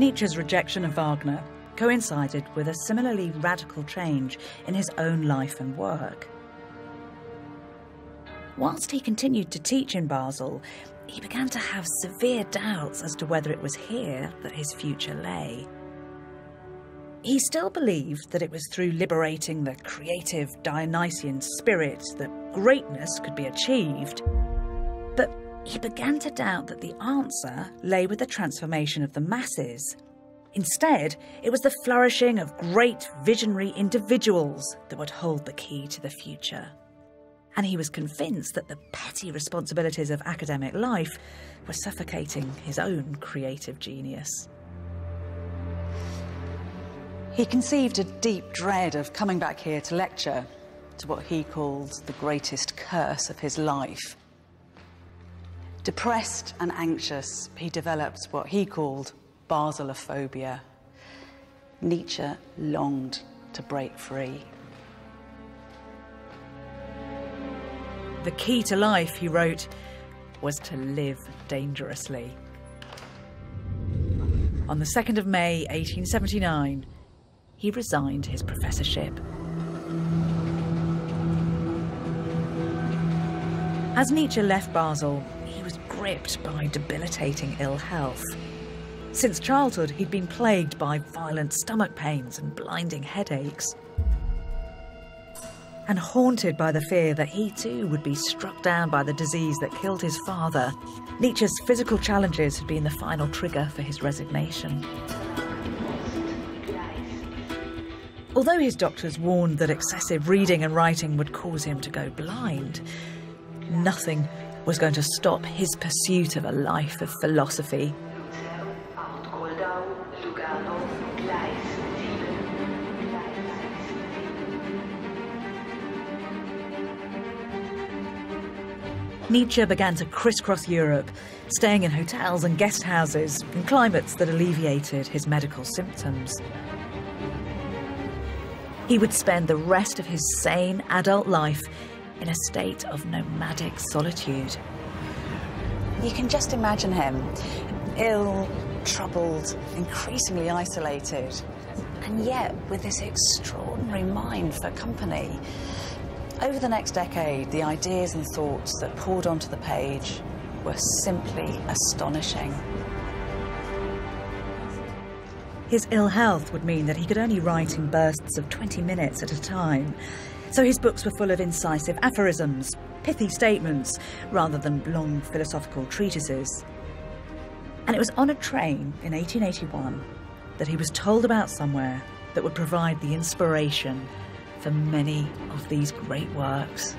Nietzsche's rejection of Wagner coincided with a similarly radical change in his own life and work. Whilst he continued to teach in Basel, he began to have severe doubts as to whether it was here that his future lay. He still believed that it was through liberating the creative Dionysian spirit that greatness could be achieved. He began to doubt that the answer lay with the transformation of the masses. Instead, it was the flourishing of great visionary individuals that would hold the key to the future and he was convinced that the petty responsibilities of academic life were suffocating his own creative genius. He conceived a deep dread of coming back here to lecture to what he called the greatest curse of his life. Depressed and anxious, he developed what he called Baselophobia. Nietzsche longed to break free. The key to life, he wrote, was to live dangerously. On the 2nd of May 1879, he resigned his professorship. As Nietzsche left Basel, he was gripped by debilitating ill health. Since childhood, he'd been plagued by violent stomach pains and blinding headaches and haunted by the fear that he too would be struck down by the disease that killed his father, Nietzsche's physical challenges had been the final trigger for his resignation. Although his doctors warned that excessive reading and writing would cause him to go blind, nothing was going to stop his pursuit of a life of philosophy Nietzsche began to crisscross Europe, staying in hotels and guest houses in climates that alleviated his medical symptoms. He would spend the rest of his sane adult life in a state of nomadic solitude. You can just imagine him, ill, troubled, increasingly isolated, and yet with this extraordinary mind for company. Over the next decade, the ideas and thoughts that poured onto the page were simply astonishing. His ill health would mean that he could only write in bursts of 20 minutes at a time. So his books were full of incisive aphorisms, pithy statements, rather than long philosophical treatises. And it was on a train in 1881 that he was told about somewhere that would provide the inspiration for many of these great works.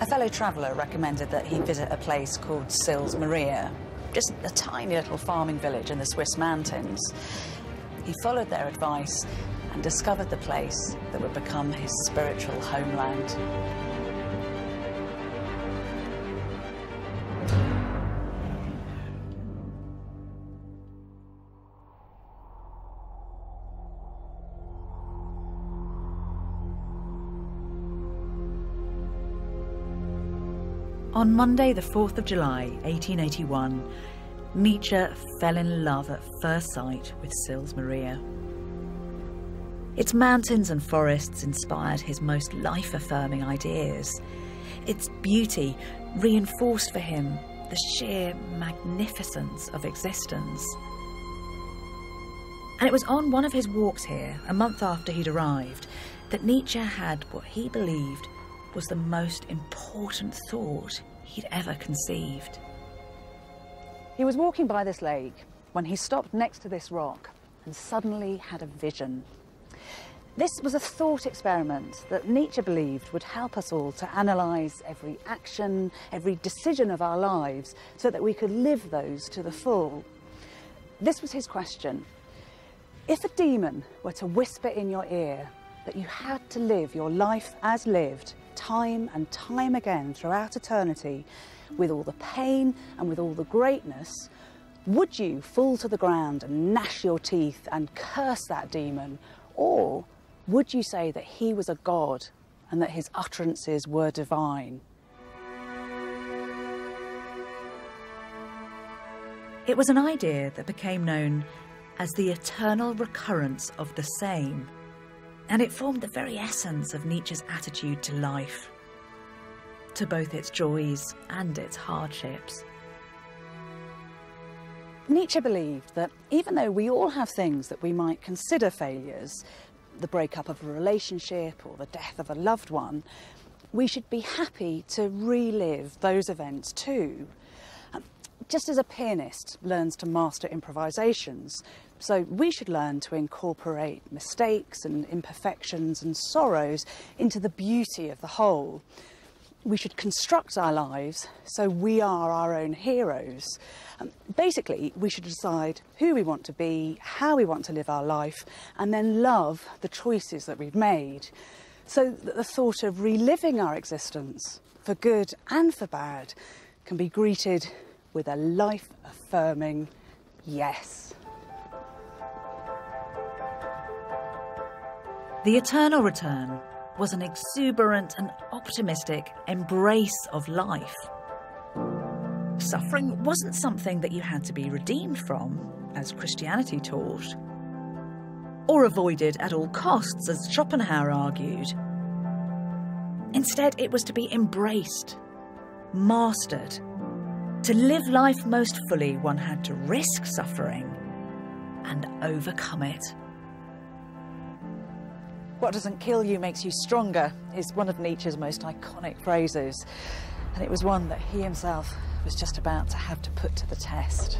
A fellow traveller recommended that he visit a place called Sils Maria, just a tiny little farming village in the Swiss mountains. He followed their advice and discovered the place that would become his spiritual homeland. On Monday, the 4th of July, 1881, Nietzsche fell in love at first sight with Sils Maria. Its mountains and forests inspired his most life affirming ideas. Its beauty reinforced for him the sheer magnificence of existence. And it was on one of his walks here, a month after he'd arrived, that Nietzsche had what he believed was the most important thought he'd ever conceived. He was walking by this lake when he stopped next to this rock and suddenly had a vision. This was a thought experiment that Nietzsche believed would help us all to analyse every action, every decision of our lives, so that we could live those to the full. This was his question. If a demon were to whisper in your ear that you had to live your life as lived, time and time again throughout eternity, with all the pain and with all the greatness, would you fall to the ground and gnash your teeth and curse that demon? Or would you say that he was a god and that his utterances were divine? It was an idea that became known as the eternal recurrence of the same, and it formed the very essence of Nietzsche's attitude to life, to both its joys and its hardships. Nietzsche believed that even though we all have things that we might consider failures, the breakup of a relationship or the death of a loved one, we should be happy to relive those events too. Um, just as a pianist learns to master improvisations, so we should learn to incorporate mistakes and imperfections and sorrows into the beauty of the whole. We should construct our lives so we are our own heroes. Um, basically, we should decide who we want to be, how we want to live our life, and then love the choices that we've made. So that the thought of reliving our existence, for good and for bad, can be greeted with a life affirming yes. The Eternal Return was an exuberant and optimistic embrace of life. Suffering wasn't something that you had to be redeemed from, as Christianity taught, or avoided at all costs, as Schopenhauer argued. Instead, it was to be embraced, mastered. To live life most fully, one had to risk suffering and overcome it. What doesn't kill you makes you stronger is one of Nietzsche's most iconic phrases, and it was one that he himself was just about to have to put to the test.